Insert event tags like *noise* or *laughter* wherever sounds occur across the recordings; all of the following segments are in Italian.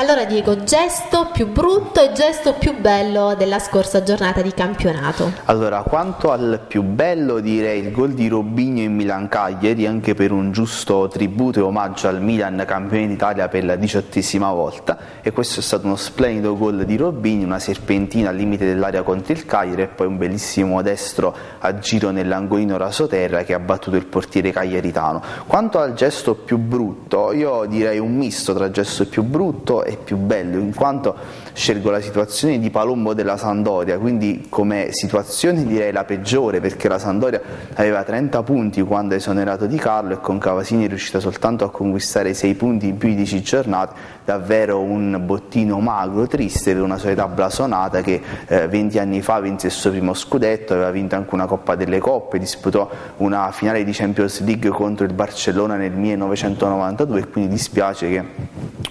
Allora Diego, gesto più brutto e gesto più bello della scorsa giornata di campionato. Allora, quanto al più bello direi il gol di Robigno in Milan Cagliari, anche per un giusto tributo e omaggio al Milan campione d'Italia per la diciottesima volta e questo è stato uno splendido gol di Robigno, una serpentina al limite dell'area contro il Cagliari e poi un bellissimo destro a giro nell'angolino rasoterra che ha battuto il portiere cagliaritano. Quanto al gesto più brutto, io direi un misto tra gesto più brutto è più bello in quanto scelgo la situazione di Palombo della Sandoria, quindi come situazione direi la peggiore perché la Sandoria aveva 30 punti quando è esonerato di Carlo e con Cavasini è riuscita soltanto a conquistare 6 punti in più di 10 giornate, davvero un bottino magro, triste per una società blasonata che eh, 20 anni fa vinse il suo primo scudetto, aveva vinto anche una Coppa delle Coppe, disputò una finale di Champions League contro il Barcellona nel 1992 e quindi dispiace che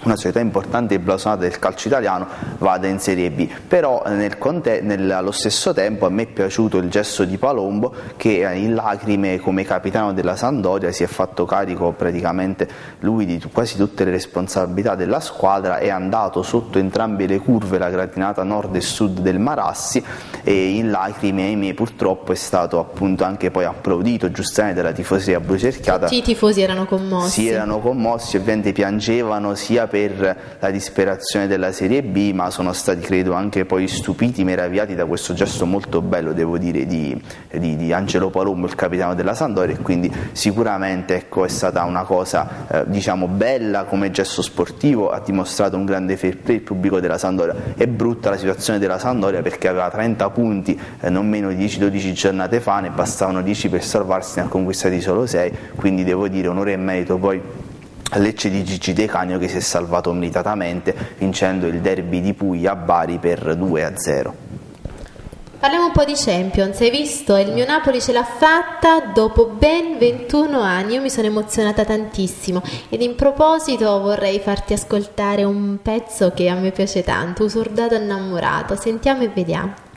una società importante e blasonata del calcio italiano vada in Serie B, però nel conte- nel, allo stesso tempo a me è piaciuto il gesto di Palombo che in lacrime come capitano della Sandoria si è fatto carico praticamente lui di quasi tutte le responsabilità della squadra, è andato sotto entrambe le curve, la gratinata nord e sud del Marassi e in lacrime ahimè purtroppo è stato appunto anche poi applaudito giustamente dalla tifoseria blu cerchiata. Tutti i tifosi erano commossi. Sì, erano commossi, ovviamente piangevano sia per la disperazione della Serie B, ma sono stati credo anche poi stupiti, meravigliati da questo gesto molto bello, devo dire, di, di, di Angelo Palombo, il capitano della Sandoria, e quindi sicuramente ecco, è stata una cosa eh, diciamo bella come gesto sportivo, ha dimostrato un grande fair play il pubblico della Sandoria. È brutta la situazione della Sandoria perché aveva 30 punti eh, non meno di 10-12 giornate fa, ne bastavano 10 per salvarsi, ne ha conquistati solo 6, quindi devo dire onore e merito poi Lecce di Gigi De Canio che si è salvato meritatamente vincendo il derby di Puglia a Bari per 2 a 0. Parliamo un po' di Champions, hai visto? Il mio Napoli ce l'ha fatta dopo ben 21 anni, io mi sono emozionata tantissimo ed in proposito vorrei farti ascoltare un pezzo che a me piace tanto, Un sordato innamorato, sentiamo e vediamo.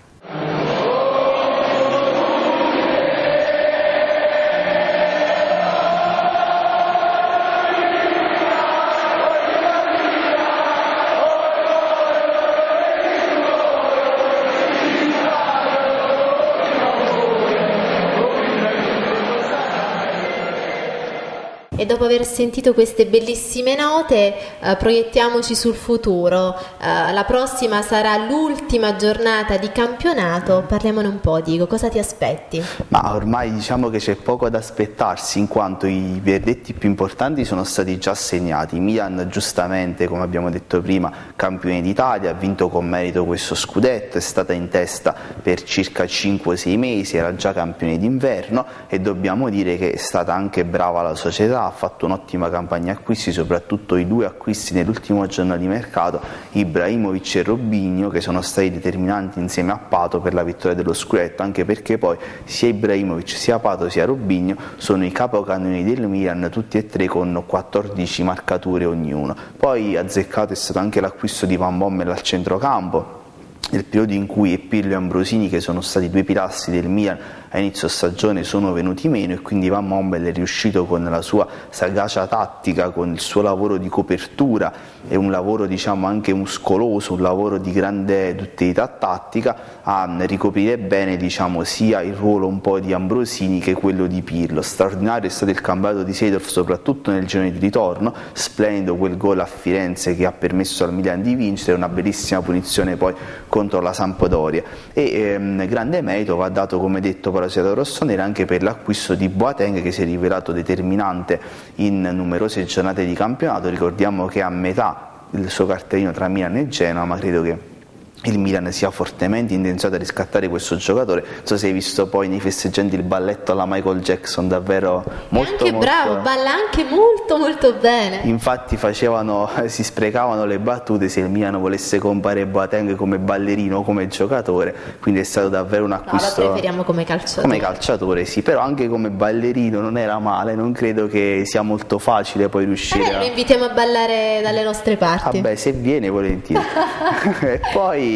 E dopo aver sentito queste bellissime note, eh, proiettiamoci sul futuro. Eh, la prossima sarà l'ultima giornata di campionato. Parliamone un po', Diego, cosa ti aspetti? Ma ormai diciamo che c'è poco da aspettarsi, in quanto i verdetti più importanti sono stati già segnati. Milan, giustamente, come abbiamo detto prima, campione d'Italia, ha vinto con merito questo scudetto, è stata in testa per circa 5-6 mesi, era già campione d'inverno e dobbiamo dire che è stata anche brava la società fatto un'ottima campagna acquisti, soprattutto i due acquisti nell'ultimo giorno di mercato, Ibrahimovic e Robigno, che sono stati determinanti insieme a Pato per la vittoria dello scudetto, anche perché poi sia Ibrahimovic sia Pato sia Robigno sono i capocannoni del Milan, tutti e tre con 14 marcature ognuno. Poi azzeccato è stato anche l'acquisto di Van Bommel al centrocampo, nel periodo in cui Pirlo e Ambrosini, che sono stati due pilastri del Milan, a inizio stagione sono venuti meno e quindi Van Mombel è riuscito con la sua sagacia tattica, con il suo lavoro di copertura e un lavoro diciamo anche muscoloso, un lavoro di grande duttilità tattica a ricoprire bene diciamo sia il ruolo un po' di Ambrosini che quello di Pirlo. Straordinario è stato il campionato di Seedorf soprattutto nel giorno di ritorno, splendido quel gol a Firenze che ha permesso al Milan di vincere, una bellissima punizione poi contro la Sampdoria e ehm, grande merito va dato come detto la società rossonera anche per l'acquisto di Boateng che si è rivelato determinante in numerose giornate di campionato, ricordiamo che a metà il suo cartellino tra Milan e Genoa, ma credo che il Milan sia fortemente intenzionato a riscattare questo giocatore. Non so se hai visto poi nei festeggianti il balletto alla Michael Jackson, davvero molto. Molto... bravo, balla anche molto molto bene. Infatti facevano, *laughs* si sprecavano le battute se il Milan volesse comprare Boateng come ballerino o come giocatore, quindi è stato davvero un acquisto. No, lo preferiamo come calciatore. Come calciatore, sì, però anche come ballerino non era male, non credo che sia molto facile poi riuscire. Magari a... lo invitiamo a ballare dalle nostre parti. Vabbè, se viene volentieri. *laughs* *laughs* e poi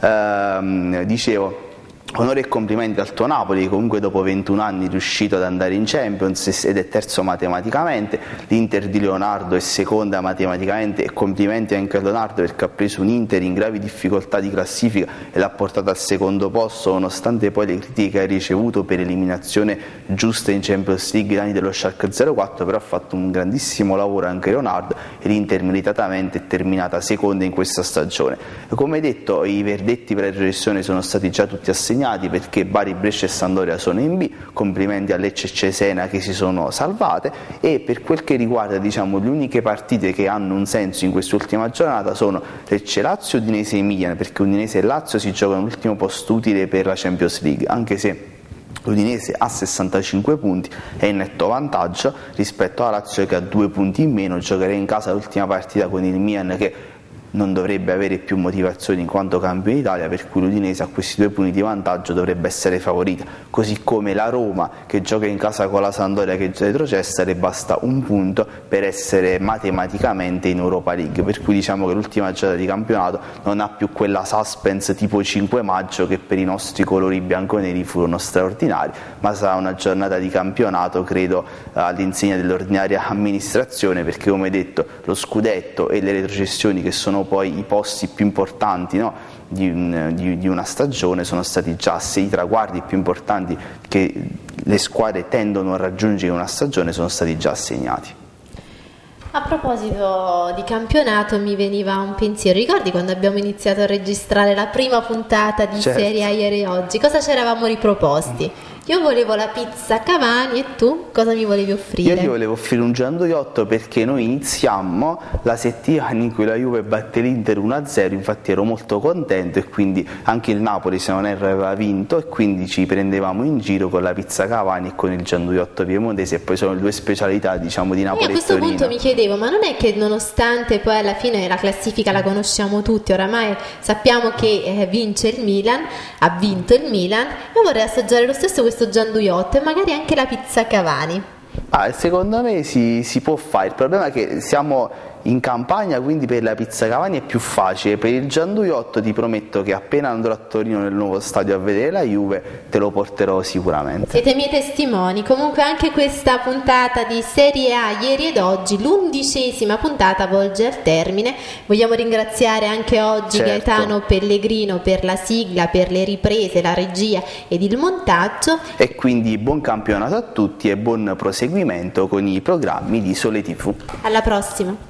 ehm, dicevo Onore e complimenti al tuo Napoli, comunque dopo 21 anni è riuscito ad andare in Champions ed è terzo matematicamente, l'Inter di Leonardo è seconda matematicamente e complimenti anche a Leonardo perché ha preso un Inter in gravi difficoltà di classifica e l'ha portato al secondo posto nonostante poi le critiche che ha ricevuto per eliminazione giusta in Champions League anni dello Schalke 04, però ha fatto un grandissimo lavoro anche Leonardo e l'Inter meritatamente è terminata seconda in questa stagione. Come detto i verdetti per la regressione sono stati già tutti assegnati segnati perché Bari, Brescia e Sandoria sono in B, complimenti a Lecce e Cesena che si sono salvate e per quel che riguarda diciamo, le uniche partite che hanno un senso in quest'ultima giornata sono Lecce Lazio, Udinese e Emilia perché Udinese e Lazio si giocano l'ultimo posto utile per la Champions League, anche se l'Udinese ha 65 punti è in netto vantaggio rispetto alla Lazio che ha due punti in meno, giocherà in casa l'ultima partita con il Milan che non dovrebbe avere più motivazioni in quanto campione d'Italia, per cui l'Udinese a questi due punti di vantaggio dovrebbe essere favorita, così come la Roma che gioca in casa con la Sandoria che è retrocessa le basta un punto per essere matematicamente in Europa League, per cui diciamo che l'ultima giornata di campionato non ha più quella suspense tipo 5 maggio che per i nostri colori bianconeri furono straordinari, ma sarà una giornata di campionato credo all'insegna dell'ordinaria amministrazione perché come detto lo scudetto e le retrocessioni che sono sono poi i posti più importanti no? di, di, di, una stagione, sono stati già sei traguardi più importanti che le squadre tendono a raggiungere in una stagione sono stati già assegnati. A proposito di campionato mi veniva un pensiero, ricordi quando abbiamo iniziato a registrare la prima puntata di certo. Serie A ieri e oggi? Cosa ci eravamo riproposti? Io volevo la pizza Cavani e tu cosa mi volevi offrire? Io ti volevo offrire un gianduiotto perché noi iniziammo la settimana in cui la Juve batte l'Inter 1-0, infatti ero molto contento e quindi anche il Napoli se non erro aveva vinto e quindi ci prendevamo in giro con la pizza Cavani e con il gianduiotto piemontese e poi sono le due specialità diciamo di Napoli e, a questo punto mi chiedevo, ma non è che nonostante poi alla fine la classifica la conosciamo tutti, oramai sappiamo che eh, vince il Milan, ha vinto il Milan, io vorrei assaggiare lo stesso questo questo gianduiotto e magari anche la pizza Cavani. Ah, secondo me si, si, può fare, il problema è che siamo in campagna, quindi per la pizza Cavani è più facile, per il Gianduiotto ti prometto che appena andrò a Torino nel nuovo stadio a vedere la Juve te lo porterò sicuramente. Siete miei testimoni, comunque anche questa puntata di Serie A ieri ed oggi, l'undicesima puntata volge al termine, vogliamo ringraziare anche oggi certo. Gaetano Pellegrino per la sigla, per le riprese, la regia ed il montaggio. E quindi buon campionato a tutti e buon proseguimento con i programmi di Sole TV. Alla prossima!